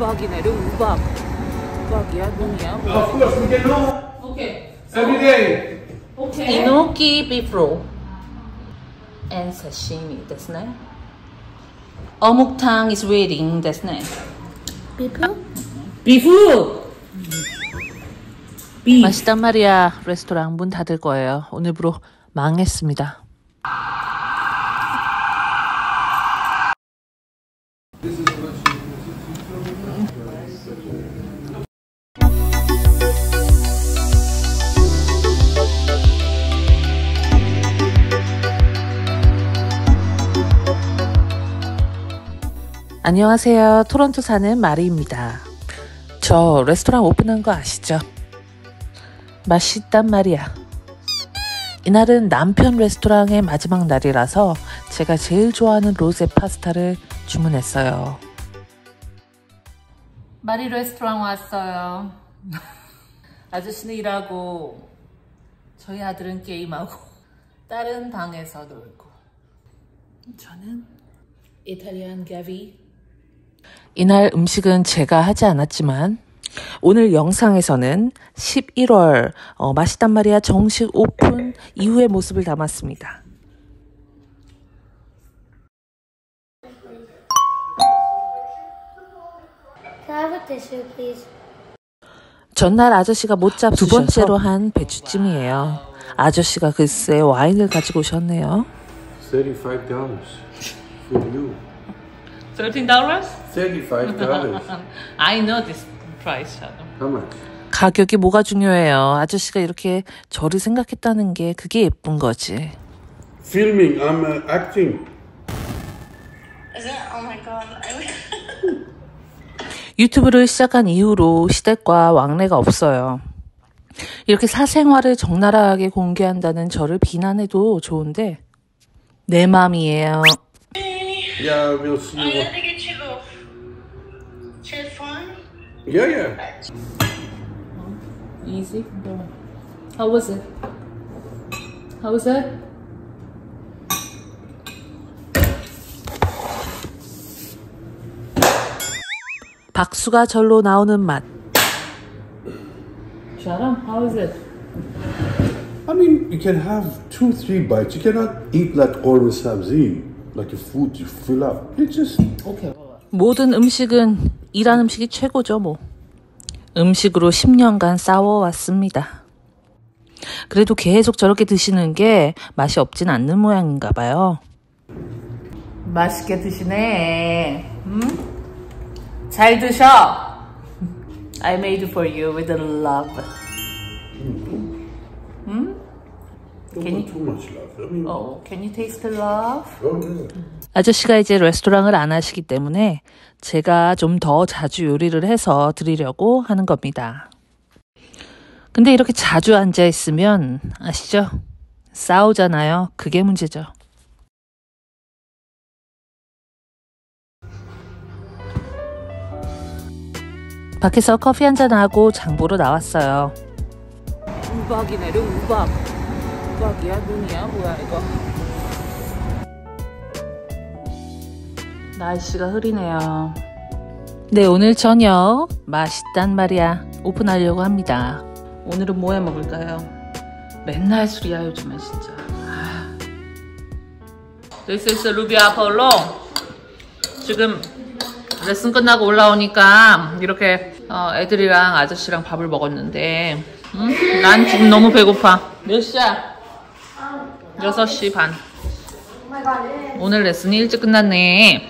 우박이네 우박. 우박이야 농이야? Of 어, 오케이. Every 오케이. 이노키 비프로. 앤 사시미 됐네. 어묵탕 is waiting 됐네. 비프? 비프! 맛있단 말이야. 레스토랑 문 닫을 거예요. 오늘부로 망했습니다. 안녕하세요. 토론토 사는 마리입니다. 저 레스토랑 오픈한 거 아시죠? 맛있단 말이야. 이날은 남편 레스토랑의 마지막 날이라서 제가 제일 좋아하는 로제 파스타를 주문했어요. 마리 레스토랑 왔어요. 아저씨는 일하고 저희 아들은 게임하고 딸은 방에서 놀고 저는 이탈리안 가비 이날 음식은 제가 하지 않았지만 오늘 영상에서는 11월 어, 맛있단 말이야 정식 오픈 이후의 모습을 담았습니다. Can I have a tissue, please? 전날 아저씨가 못 잡수셔서 두 번째로 한 배추찜이에요. 아저씨가 글쎄 와인을 가지고 오셨네요. Thirty-five dollars for you. $13? dollars? Thirty-five dollars. I know this price. How much? 가격이 뭐가 중요해요. 아저씨가 이렇게 저를 생각했다는 게 그게 예쁜 거지. Filming. I'm uh, acting. Is it? Oh my god. 유튜브를 시작한 이후로 시댁과 왕래가 없어요. 이렇게 사생활을 적나라하게 공개한다는 저를 비난해도 좋은데 내 맘이에요. Yeah, we'll see. I What... gotta get you. Shit fun? Yeah, yeah. Easy. How was it? How was it? 박수가 절로 나오는 맛. Sharam, how is it? I mean, you can have two, three bites. You cannot eat like korma sabzi, like a food you fill up. It just Okay. 모든 음식은 이란 음식이 최고죠, 뭐. 음식으로 10년간 싸워왔습니다. 그래도 계속 저렇게 드시는 게 맛이 없진 않는 모양인가 봐요. 맛있게 드시네. 음? 잘 드셔. I made for you with love. I mean, Oh, can you taste the love? 아저씨가 이제 레스토랑을 안 하시기 때문에 제가 좀 더 자주 요리를 해서 드리려고 하는 겁니다. 근데 이렇게 자주 앉아 있으면 아시죠? 싸우잖아요. 그게 문제죠. 밖에서 커피 한 잔 하고 장보러 나왔어요. 우박이네, 우박. 우박이야, 눈이야, 뭐야 이거? 날씨가 흐리네요. 네, 오늘 저녁 맛있단 말이야. 오픈하려고 합니다. 오늘은 뭐 해 먹을까요? 맨날 술이야, 요즘은 진짜. 아. This is 루비아 폴로. 지금 레슨 끝나고 올라오니까 이렇게 어, 애들이랑 아저씨랑 밥을 먹었는데 응? 난 지금 너무 배고파. 몇 시야? 6시 반. Oh. 오늘 레슨이 일찍 끝났네.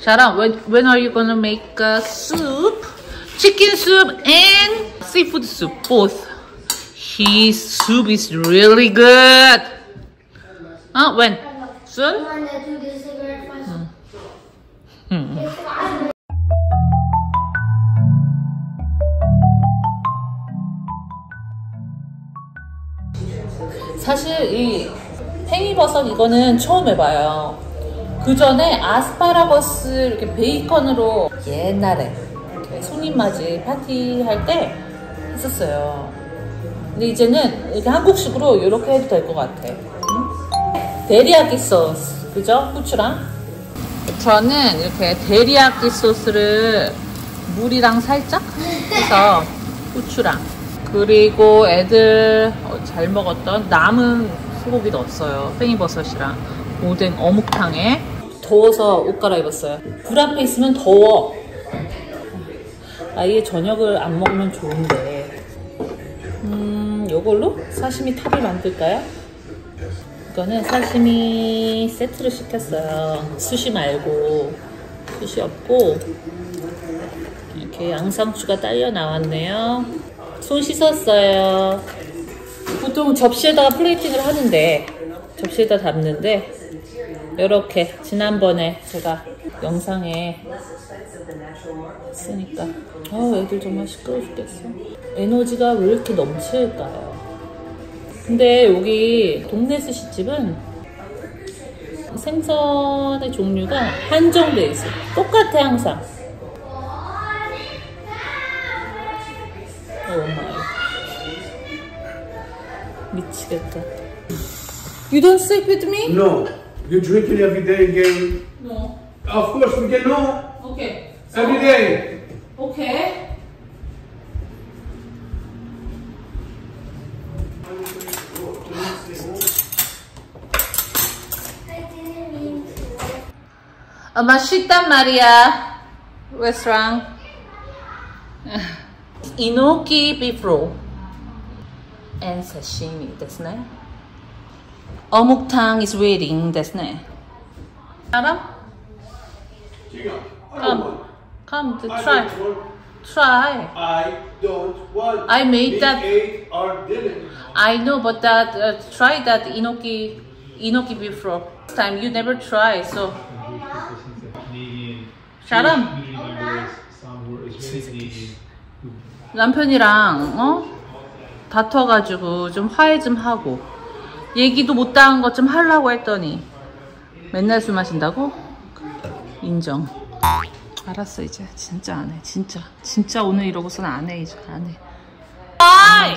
Sharon, when, when are you gonna make a soup? Chicken soup and seafood soup, both. His soup is really good. Uh, when? Soon? Cigarette first? 사실 이 팽이버섯 이거는 처음 해봐요. 그 전에 아스파라거스 이렇게 베이컨으로 옛날에 이렇게 손님 맞이 파티 할 때 했었어요. 근데 이제는 이렇게 한국식으로 이렇게 해도 될 것 같아. 응? 데리야끼 소스, 그죠? 후추랑. 저는 이렇게 데리야끼 소스를 물이랑 살짝 해서 후추랑 그리고 애들 어, 잘 먹었던 남은 소고기 넣었어요. 팽이버섯이랑 오뎅 어묵탕에 더워서 옷 갈아입었어요. 불 앞에 있으면 더워. 아예 저녁을 안 먹으면 좋은데. 음, 요걸로 사시미 탑을 만들까요? 이거는 사시미 세트를 시켰어요. 수시 말고 수시 없고 이렇게 양상추가 딸려 나왔네요. 손 씻었어요. 보통 접시에다가 플레이팅을 하는데 접시에다 담는데 이렇게 지난번에 제가 영상에 쓰니까 아 애들 정말 시끄러워 죽겠어. 에너지가 왜 이렇게 넘칠까요? 근데 여기 동네 스시집은 생선의 종류가 한정돼 있어 똑같아 항상. 어, You don't sleep with me? No. You drink it every day again? No. Of course we can no. Okay. So, every day. Okay. Amashita Maria restaurant. Inoki Bifro and sashimi ですね. 어묵탕 is waiting ですね. 알아? Come, come to try. Try. I don't want. I made that- ate or didn't. I know, but that uh, try that inoki inoki beef roll. This time you never try, so Canadian. shut up. Usually my words sound more Israeli Canadian. 남편이랑 어 다퉈가지고 좀 화해 좀 하고 얘기도 못다한 것 좀 하려고 했더니 맨날 술 마신다고? 인정. 알았어 이제 진짜 안 해. 진짜 진짜 오늘 이러고서는 안해 이제 안 해. 아이!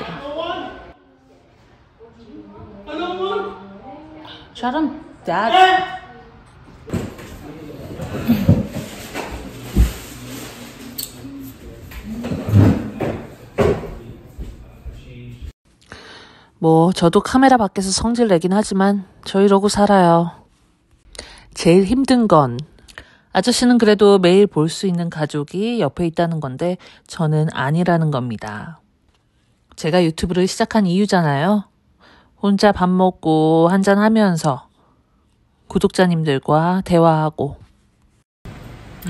Shut Dad. 뭐 저도 카메라 밖에서 성질 내긴 하지만 저 이러고 살아요. 제일 힘든 건 아저씨는 그래도 매일 볼 수 있는 가족이 옆에 있다는 건데 저는 아니라는 겁니다. 제가 유튜브를 시작한 이유잖아요. 혼자 밥 먹고 한잔 하면서 구독자님들과 대화하고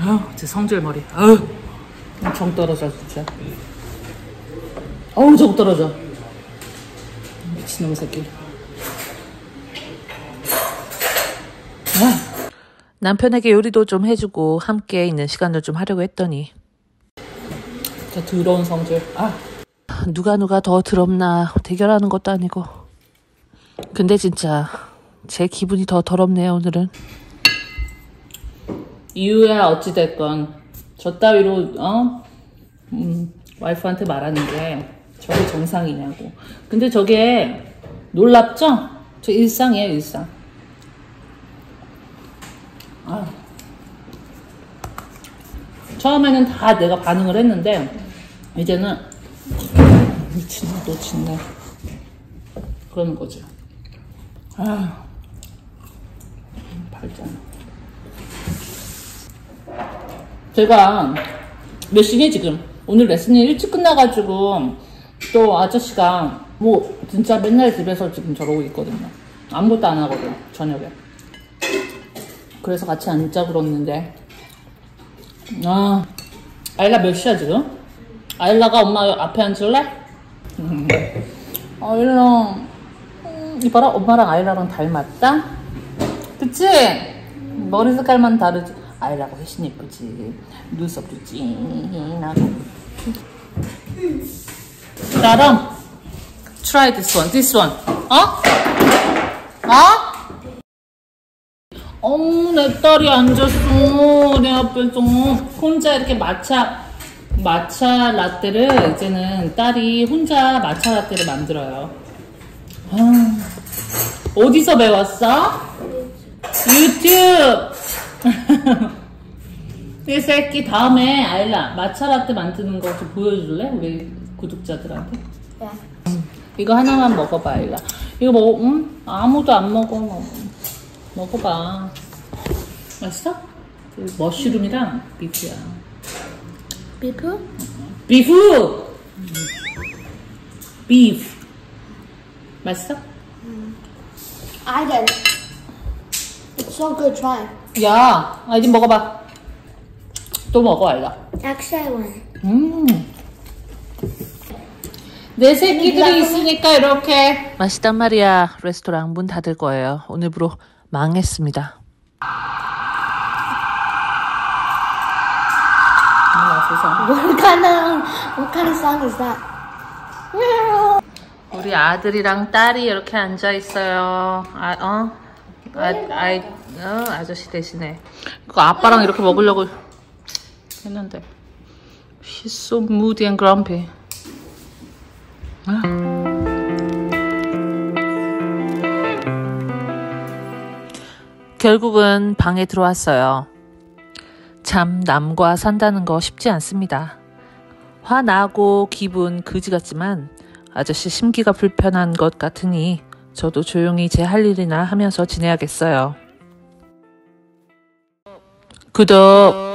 아우 제 성질머리 아우 정 떨어져 진짜 어우 정 떨어져 미친놈 새끼. 아. 남편에게 요리도 좀 해주고 함께 있는 시간을 좀 하려고 했더니 저 더러운 성질. 아. 누가 누가 더 더럽나 대결하는 것도 아니고. 근데 진짜 제 기분이 더 더럽네요 오늘은. 이유야 어찌됐건 저 따위로 어 음, 와이프한테 말하는 게 저게 정상이냐고. 근데 저게 놀랍죠? 저 일상이에요, 일상. 아. 처음에는 다 내가 반응을 했는데, 이제는, 미친다, 놓친다. 그러는 거죠. 아. 발전. 제가 몇 시니 지금? 오늘 레슨이 일찍 끝나가지고 또 아저씨가 뭐 진짜 맨날 집에서 지금 저러고 있거든요. 아무것도 안 하거든 저녁에. 그래서 같이 앉자 그러는데 아 아일라 몇 시야 지금? 아일라가 엄마 앞에 앉을래? 음. 아일라 음, 이봐라 엄마랑 아일라랑 닮았다? 그치? 머리 색깔만 다르지 아일라가 훨씬 예쁘지 눈썹도 찡하고 나랑 try this one, this one. 어? 어? 어머, 내 딸이 앉았어. 내 앞에서. 혼자 이렇게 마차, 마차 라떼를 이제는 딸이 혼자 마차 라떼를 만들어요. 아, 어디서 배웠어? 유튜브. 이 새끼 다음에 아일라 마차 라떼 만드는 거 좀 보여줄래? 우리 구독자들한테. Yeah. 이거 하나만 먹어봐, 아일라. 이거 먹, 응? 아무도 안 먹어. 먹, 먹어봐. 맛있어? 그 머쉬룸이랑 비프야. Bipu? 비프! 비프. 맛있어? I did. It's so good. Try. 야, 아이디 먹어봐. 또 먹어, 아일라. Actually, I want. 음. 내 새끼들이 있으니까 이렇게. 맛있단 말이야. 레스토랑 문 닫을 거예요. 오늘부로 망했습니다. What kind of what kind of song is that? 우리 아들이랑 딸이 이렇게 앉아 있어요. 아, 어? 아, 아이, 어, 아저씨 대신에. 이거 아빠랑 이렇게 먹으려고 했는데. She's so moody and grumpy. 아. 결국은 방에 들어왔어요. 참, 남과 산다는 거 쉽지 않습니다. 화나고 기분 그지 같지만 아저씨 심기가 불편한 것 같으니 저도 조용히 제 할 일이나 하면서 지내야겠어요. 구독!